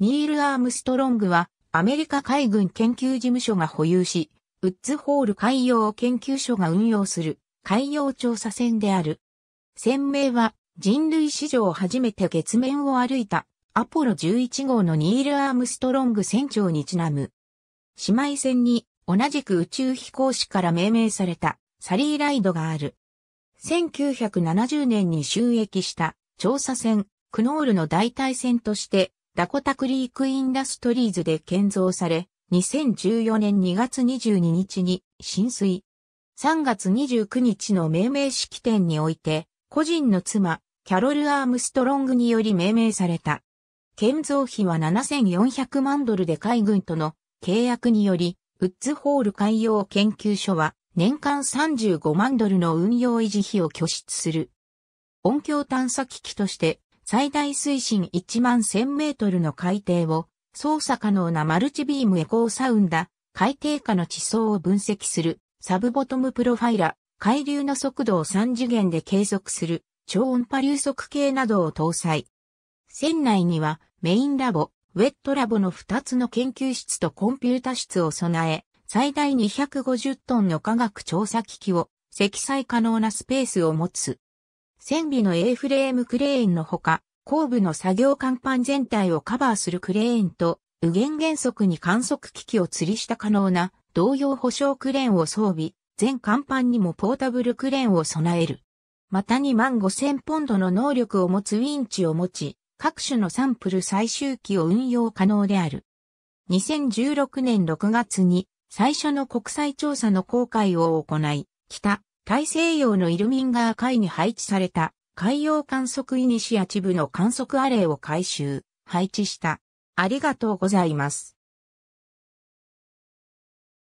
ニール・アームストロングはアメリカ海軍研究事務所が保有し、ウッズホール海洋研究所が運用する海洋調査船である。船名は人類史上初めて月面を歩いたアポロ11号のニール・アームストロング船長にちなむ。姉妹船に同じく宇宙飛行士から命名されたサリーライドがある。1970年に収益した調査船クノールの代替船としてダコタクリークインダストリーズで建造され、2014年2月22日に浸水。3月29日の命名式典において、個人の妻、キャロル・アームストロングにより命名された。建造費は7400万ドルで海軍との契約により、ウッズホール海洋研究所は年間35万ドルの運用維持費を拠出する。音響探査機器として最大水深1万1000メートルの海底を操作可能なマルチビームエコーサウンダ、海底下の地層を分析するサブボトムプロファイラ、海流の速度を3次元で計測する超音波流速計などを搭載。船内にはメインラボ、ウェットラボの2つの研究室とコンピュータ室を備え、最大250トンの科学調査機器を積載可能なスペースを持つ。船尾の A フレームクレーンのほか、後部の作業甲板全体をカバーするクレーンと、右舷原則に観測機器を吊りした可能な同様保証クレーンを装備、全甲板にもポータブルクレーンを備える。また2万5000ポンドの能力を持つウィンチを持ち、各種のサンプル最終機を運用可能である。2016年6月に最初の国際調査の公開を行い、北、大西洋のイルミンガー海に配置された海洋観測イニシアチブの観測アレイを回収、配置した。ありがとうございます。